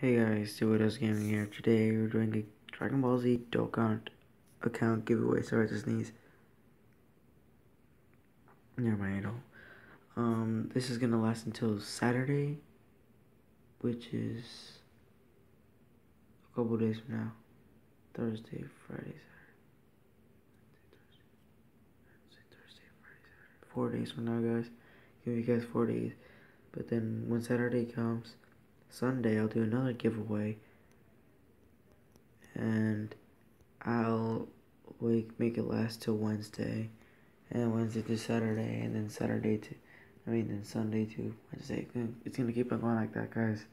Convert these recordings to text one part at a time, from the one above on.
Hey guys, Studios Gaming here. Today we're doing a Dragon Ball Z Dokkan account giveaway. Sorry to sneeze. Near my idol. Um, this is gonna last until Saturday, which is a couple days from now. Thursday, Friday, Saturday. Thursday, Friday, Saturday. Four days from now, guys. Give you guys four days. But then when Saturday comes, Sunday I'll do another giveaway and I'll make it last till Wednesday and Wednesday to Saturday and then Saturday to I mean then Sunday to Wednesday. Mm, it's gonna keep on going like that guys.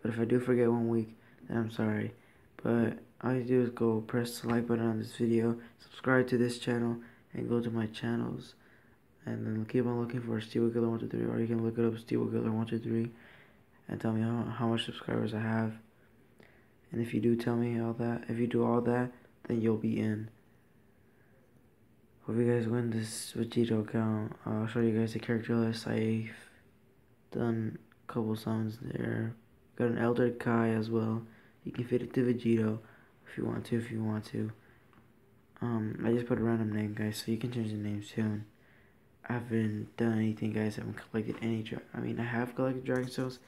But if I do forget one week, then I'm sorry. But all you do is go press the like button on this video, subscribe to this channel, and go to my channels. And then keep on looking for Stevokiller 123 or you can look it up Stevokiller 123 and tell me how, how much subscribers I have. And if you do tell me all that, if you do all that, then you'll be in. Hope you guys win this Vegito account. I'll show you guys the character list. I've done a couple songs there. Got an Elder Kai as well. You can fit it to Vegito if you want to, if you want to. Um, I just put a random name, guys, so you can change the name soon. I haven't done anything, guys. I haven't collected any. I mean, I have collected Dragon Stones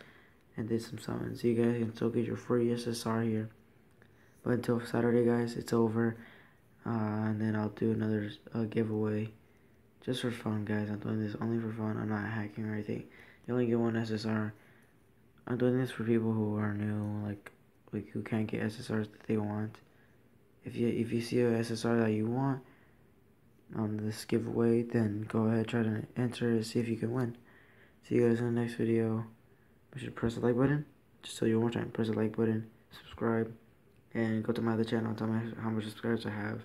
and did some summons. You guys can still get your free SSR here. But until Saturday, guys, it's over. Uh, and then I'll do another uh, giveaway. Just for fun, guys. I'm doing this only for fun. I'm not hacking or anything. You only get one SSR. I'm doing this for people who are new, like, like who can't get SSRs that they want. If you if you see a SSR that you want on this giveaway, then go ahead try to enter and see if you can win. See you guys in the next video. Make sure to press the like button. Just tell you one more time, press the like button, subscribe, and go to my other channel and tell me how much subscribers I have.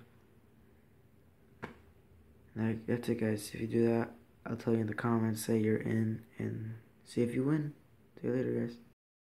And that's it guys. If you do that, I'll tell you in the comments, say you're in, and see if you win. See you later guys.